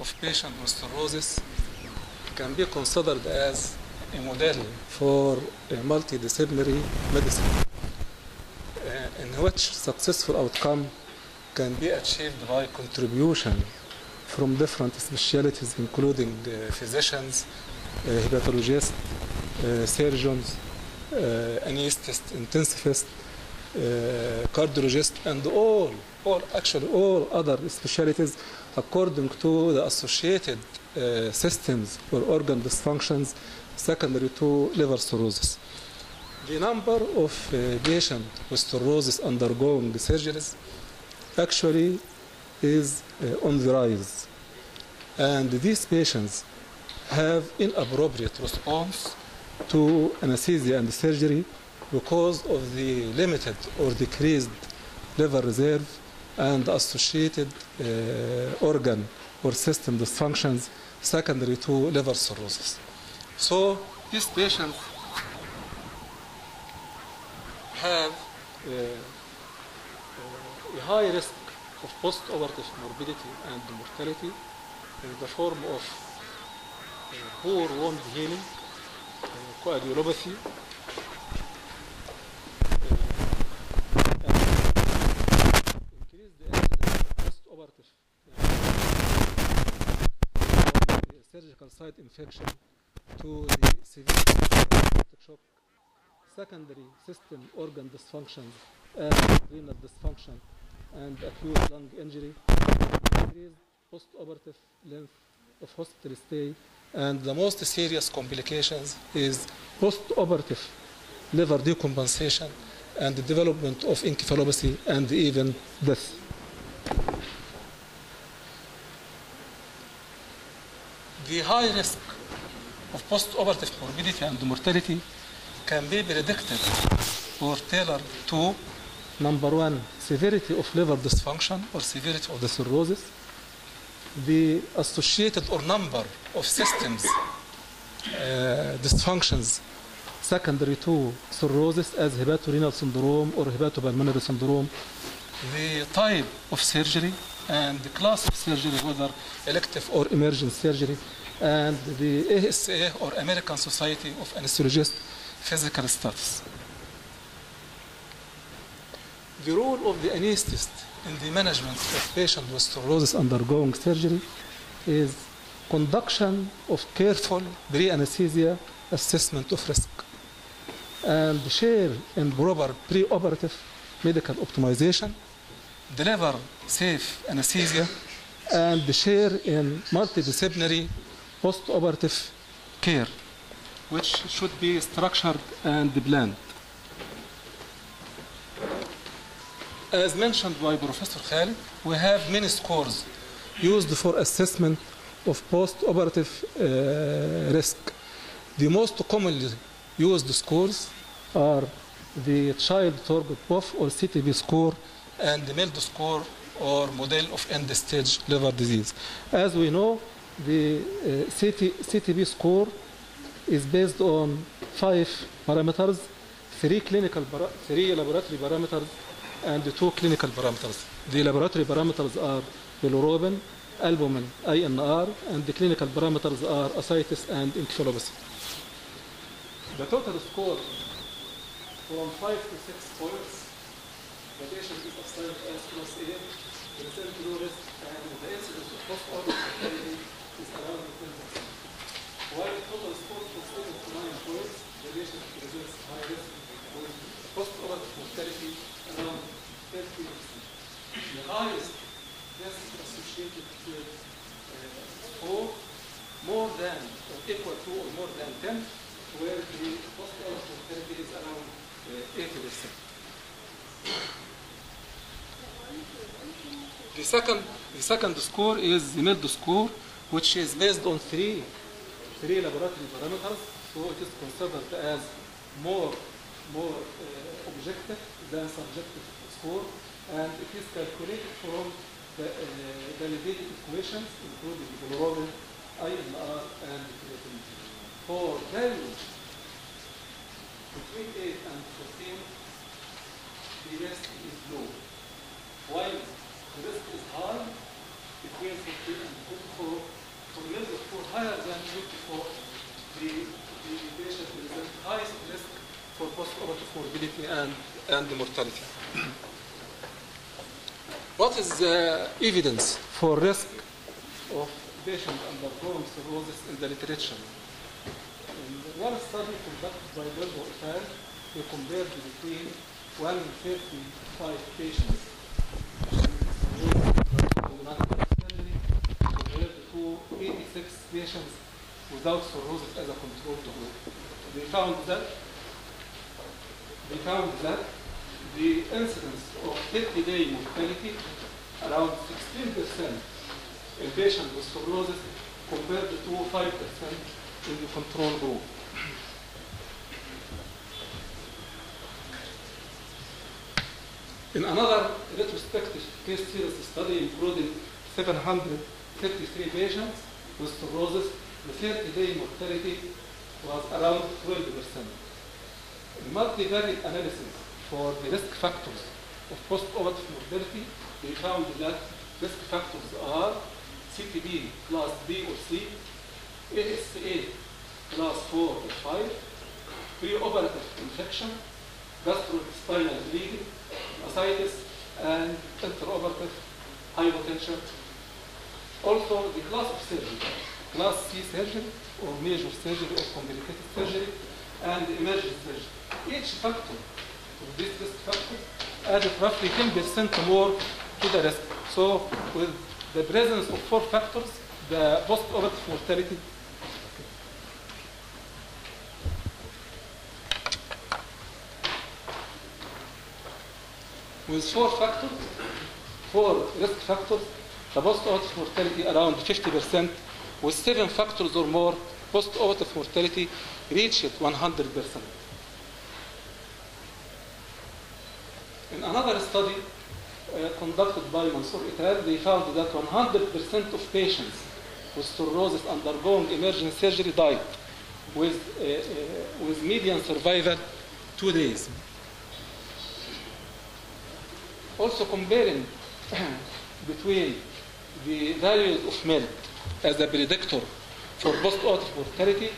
of patient with can be considered as a model for a multidisciplinary medicine uh, in which successful outcome can be achieved by contribution from different specialties including uh, physicians, uh, hepatologists, surgeons, anesthetists, intensivists, cardiologists, and all, all actually all other specialties according to the associated uh, systems or organ dysfunctions secondary to liver cirrhosis. The number of uh, patients with cirrhosis undergoing surgeries actually is uh, on the rise. And these patients have inappropriate response to anesthesia and surgery because of the limited or decreased liver reserve and associated uh, organ or system dysfunctions secondary to liver cirrhosis. So these patients have uh, uh, a high risk of post-operative morbidity and mortality in the form of uh, poor wound healing, uh, coagulopathy, increase the incidence of post-operative site infection to the severe shock, secondary system organ dysfunction and renal dysfunction and acute lung injury, increased post-operative length of hospital stay, and the most serious complications is post-operative liver decompensation and the development of encephalopathy and even death. The high risk of post-operative morbidity and mortality. Can be predicted or tailored to number one, severity of liver dysfunction or severity of the cirrhosis, the associated or number of systems uh, dysfunctions secondary to cirrhosis as hepatorenal syndrome or hepatopulmonary syndrome, the type of surgery and the class of surgery, whether elective or emergent surgery, and the ASA or American Society of Anesthesiologists physical status. The role of the anesthetist in the management of patients with cirrhosis undergoing surgery is conduction of careful pre-anesthesia assessment of risk and share in proper pre-operative medical optimization, deliver safe anesthesia, and share in multidisciplinary post-operative care, which should be structured and planned. As mentioned by Professor Khalid, we have many scores used for assessment of post-operative uh, risk. The most commonly used scores are the child target BOF or CTB score and the MELD score or model of end-stage liver disease. As we know, the uh, CT, CTB score is based on five parameters, three clinical, three laboratory parameters, and two clinical parameters. The laboratory parameters are bilirubin, albumin, INR, and the clinical parameters are ascites and encephalopathy. The total score from 5 to 6 points, the patient is assigned as class A, present low risk, and the incidence of mortality is around 10%. While the total score from 7 to 9 points, the patient presents high risk with post-operative mortality around 30%. The highest risk associated with uh, O more than or equal to or more than 10, where the post-operative mortality is around uh, 80%. The second, the second score is the MELD score, which is based on three, three laboratory parameters. So it is considered as more, more uh, objective than subjective score, and it is calculated from the uh, validated equations, including the bilirubin, INR, and creatinine. For values between 8 and 14, the rest is low. While the risk is high between 15 and 24, for levels of 4 higher than 24, the, the patient presents highest risk for post-operative morbidity and, and mortality. what is the evidence for risk of patient undergoing cirrhosis in the literature? In one study conducted by Belbo et al., they compared between 135 patients compared to 86 patients without cirrhosis as a control group. They found that they found that the incidence of 30-day mortality around 16% in patients with cirrhosis compared to 5% in the control group. In another retrospective case series study including 733 patients with cirrhosis, the 30-day mortality was around 12%. In multivariate analysis for the risk factors of post-operative mortality, they found that risk factors are CTB class B or C, ASA class 4 or 5, preoperative infection, gastrointestinal bleeding, ascites, and intraoperative hypotension. Also, the class of surgery, class C surgery, or major surgery, or complicated surgery, and emergency surgery. Each factor these risk factors added roughly 10% more to the risk. So, with the presence of four factors, the post-operative mortality with four factors, four risk factors, the post-operative mortality around 50%, with seven factors or more, post-operative mortality reached 100%. In another study uh, conducted by Mansour et al., they found that 100% of patients with cirrhosis undergoing emergency surgery died, with, uh, uh, with median survival two days. Also comparing between the values of milk as a predictor for post-operative mortality,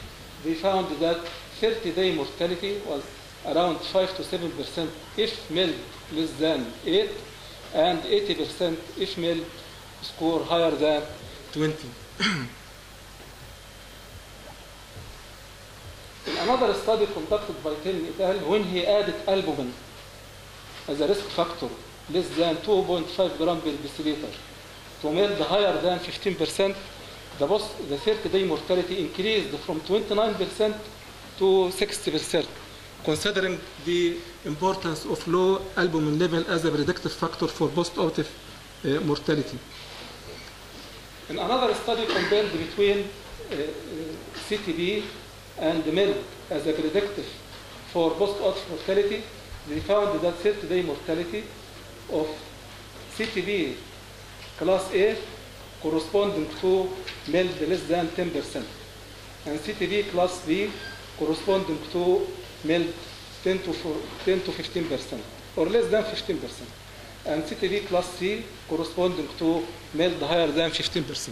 they found that 30-day mortality was around 5 to 7 percent if milk less than 8, and 80 percent if milk score higher than 20. In another study conducted by Tim et al., when he added albumin as a risk factor less than 2.5 gram per deciliter to MELD higher than 15 percent, the, post, the 30-day mortality increased from 29 percent to 60 percent, considering the importance of low albumin level as a predictive factor for post-operative uh, mortality. In another study compared between uh, uh, CTB and MELD as a predictive for post-operative mortality, they found that 30-day mortality of CTB class A corresponding to MELD less than 10%, and CTB class B corresponding to MELD 10 to, 4, 10 to 15%, or less than 15%, and CTB class C corresponding to MELD higher than 15%.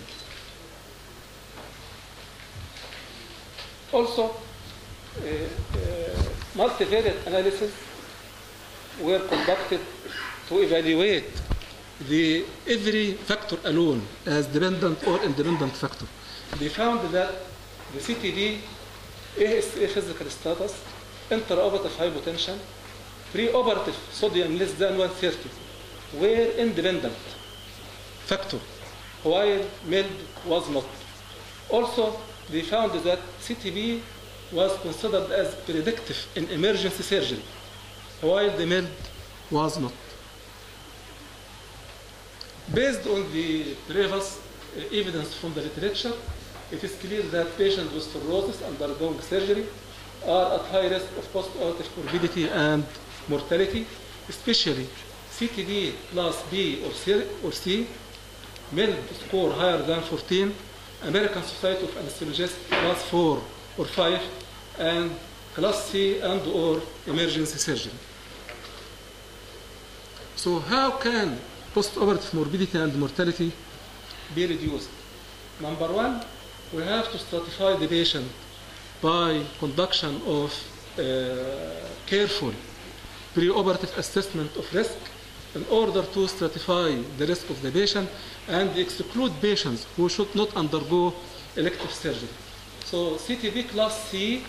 Also, uh, uh, multivariate analysis were conducted to evaluate the every factor alone as dependent or independent factor. They found that the CTD, ASA physical status, intraoperative hypotension, preoperative sodium less than 130 were independent factor, while MELD was not. Also, they found that CTB was considered as predictive in emergency surgery, while the MELD was not. Based on the previous uh, evidence from the literature, it is clear that patients with cirrhosis undergoing surgery are at high risk of post-operative morbidity and mortality, especially CTD class B or C, or C score higher than 14, American Society of Anesthesiologists class 4 or 5, and class C and or emergency surgery. So how can post-operative morbidity and mortality be reduced. Number one, we have to stratify the patient by conduction of uh, careful preoperative assessment of risk in order to stratify the risk of the patient and exclude patients who should not undergo elective surgery. So CTB class C,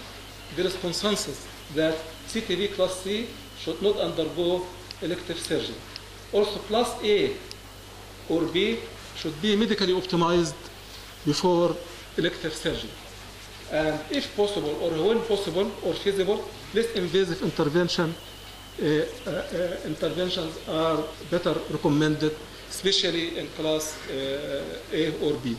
there is consensus that CTB class C should not undergo elective surgery. Also class A or B should be medically optimized before elective surgery. And if possible or when possible or feasible, less invasive intervention uh, uh, uh, interventions are better recommended, especially in class uh, A or B.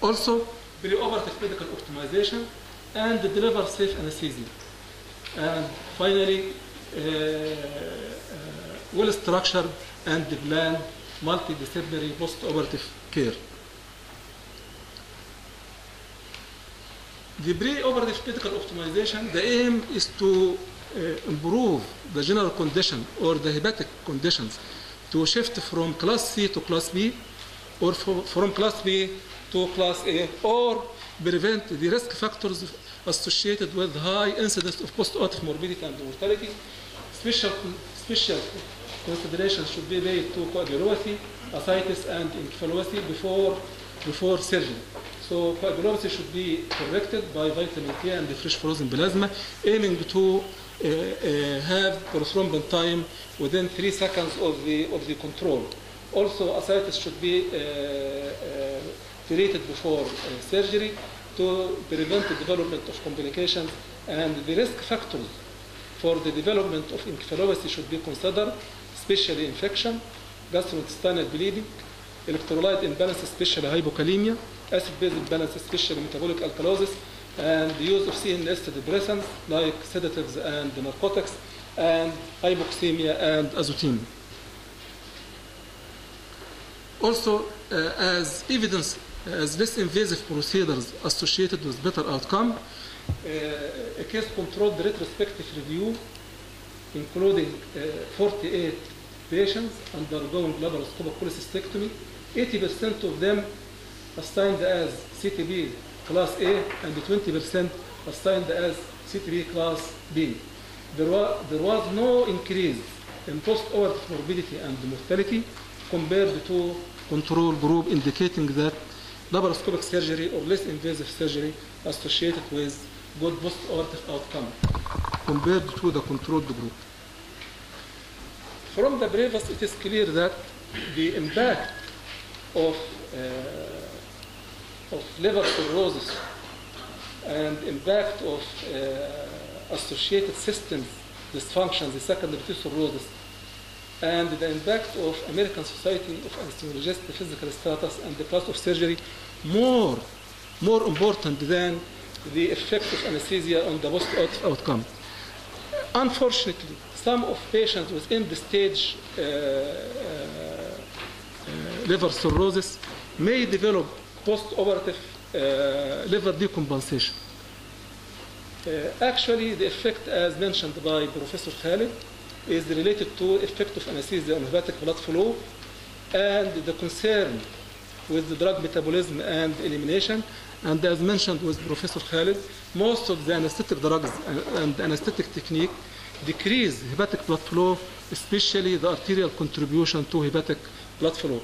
Also, preoperative medical optimization and deliver safe anesthesia. And finally, uh, well-structured and planned multidisciplinary post-operative care. The pre-operative medical optimization, the aim is to uh, improve the general condition or the hepatic conditions to shift from class C to class B or from class B to class A or prevent the risk factors associated with high incidence of post-operative morbidity and mortality. Special, special consideration should be paid to coagulopathy, ascites, and encephalopathy before, before surgery. So coagulopathy should be corrected by vitamin K and the fresh frozen plasma, aiming to uh, uh, have prothrombin time within three seconds of the, of the control. Also, ascites should be uh, uh, treated before uh, surgery to prevent the development of complications and the risk factors for the development of encephalopathy should be considered, especially infection, gastrointestinal bleeding, electrolyte imbalance, especially hypokalemia, acid-base imbalance, especially metabolic alkalosis, and the use of CNS depressants like sedatives and narcotics, and hypoxemia and azotemia. Also, uh, as evidence, as less invasive procedures associated with better outcome, uh, a case-controlled retrospective review, including uh, 48 patients undergoing laparoscopic cholecystectomy, 80% of them assigned as CTB class A and 20% assigned as CTB class B. There was, there was no increase in post-operative morbidity and mortality compared to control group indicating that laparoscopic surgery or less invasive surgery associated with good post-operative outcome compared to the controlled group. From the previous, it is clear that the impact of, uh, of liver cirrhosis and impact of uh, associated systems dysfunctions, the secondary cirrhosis, and the impact of American Society of Anesthesiologists, the physical status, and the cost of surgery more, more important than the effect of anesthesia on the post-operative outcome. Unfortunately, some of patients within the stage uh, uh, uh, liver cirrhosis may develop post-operative uh, liver decompensation. Actually, the effect, as mentioned by Professor Khalid, is related to effect of anesthesia on hepatic blood flow and the concern with the drug metabolism and elimination. And as mentioned with Professor Khalid, most of the anesthetic drugs and anesthetic technique decrease hepatic blood flow, especially the arterial contribution to hepatic blood flow.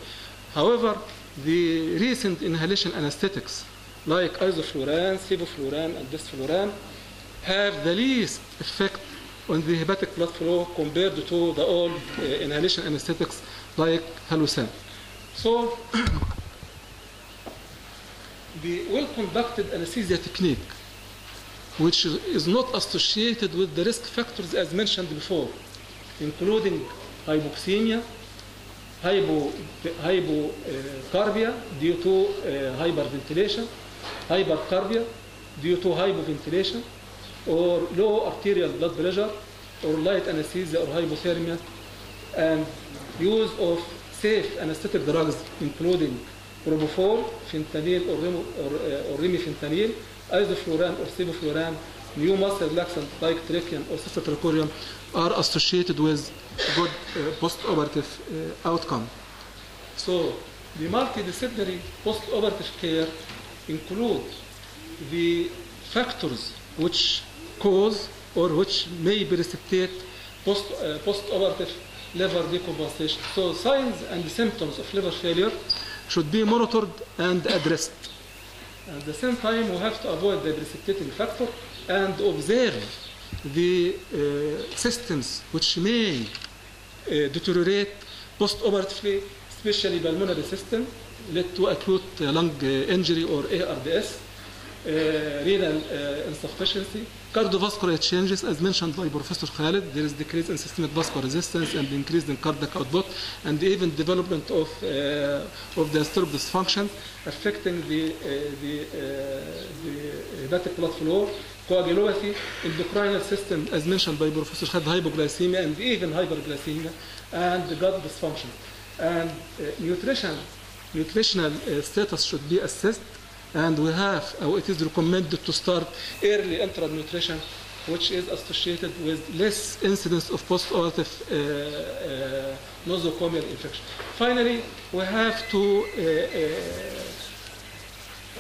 However, the recent inhalation anesthetics like isoflurane, sevoflurane, and desflurane have the least effect on the hepatic blood flow compared to the old uh, inhalation anesthetics like halothane. So, the well-conducted anesthesia technique, which is not associated with the risk factors as mentioned before, including hypoxemia, hypo, hypocarbia due to uh, hyperventilation, hypercarbia due to hypoventilation, or low arterial blood pressure, or light anesthesia or hypothermia, and use of safe anesthetic drugs, including propofol, fentanyl, or, or, uh, or sevoflurane, new muscle relaxant like tritium or cisatracurium are associated with good uh, post-operative uh, outcome. So the multidisciplinary post-operative care include the factors which cause or which may precipitate post, uh, post-operative liver decompensation. So signs and symptoms of liver failure should be monitored and addressed. At the same time, we have to avoid the precipitating factor and observe the uh, systems which may uh, deteriorate post-operatively, especially pulmonary system, led to acute uh, lung uh, injury or ARDS, renal uh, insufficiency, cardiovascular changes, as mentioned by Professor Khalid, there is decrease in systemic vascular resistance and increase in cardiac output, and even development of, uh, of the disturbed dysfunction affecting the, uh, the, uh, the hepatic blood flow, coagulopathy, endocrinal system, as mentioned by Professor Khalid, hypoglycemia and even hyperglycemia, and the gut dysfunction. And uh, nutrition, nutritional uh, status should be assessed and we have, or it is recommended to start early enteral nutrition, which is associated with less incidence of post-operative uh, uh, nosocomial infection. Finally, we have to uh, uh,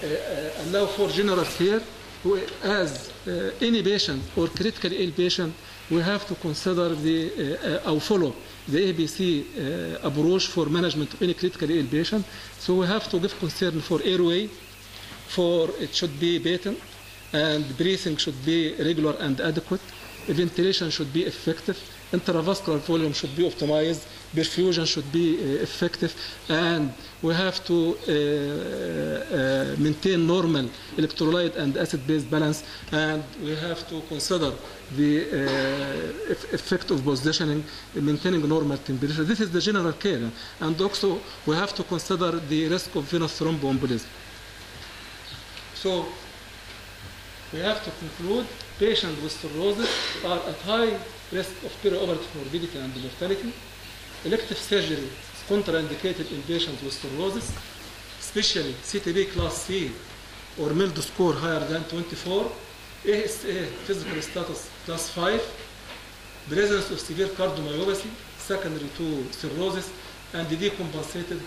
uh, allow for general care. We, as uh, any patient or critically ill patient, we have to consider the uh, uh, or follow the ABC uh, approach for management of any critically ill patient. So we have to give concern for airway, for it should be patent and breathing should be regular and adequate. Ventilation should be effective. Intravascular volume should be optimized. Perfusion should be uh, effective. And we have to uh, uh, maintain normal electrolyte and acid-base balance. And we have to consider the effect of positioning, maintaining normal temperature. This is the general care. And also we have to consider the risk of venous thromboembolism. So we have to conclude patients with cirrhosis are at high risk of perioperative morbidity and mortality. Elective surgery is contraindicated in patients with cirrhosis, especially CTB class C or MELD score higher than 24, ASA physical status class 5, presence of severe cardiomyopathy secondary to cirrhosis, and decompensated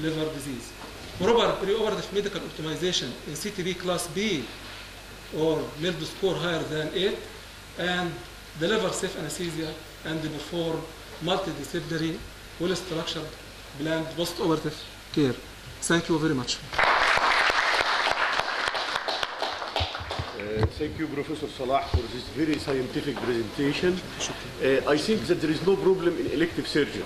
liver disease. Proper preoperative medical optimization in CTB class B or MELD score higher than 8, and deliver safe anesthesia and perform multidisciplinary, well-structured, planned post-operative care. Thank you very much. Uh, Thank you, Professor Salah, for this very scientific presentation. Uh, I think that there is no problem in elective surgery.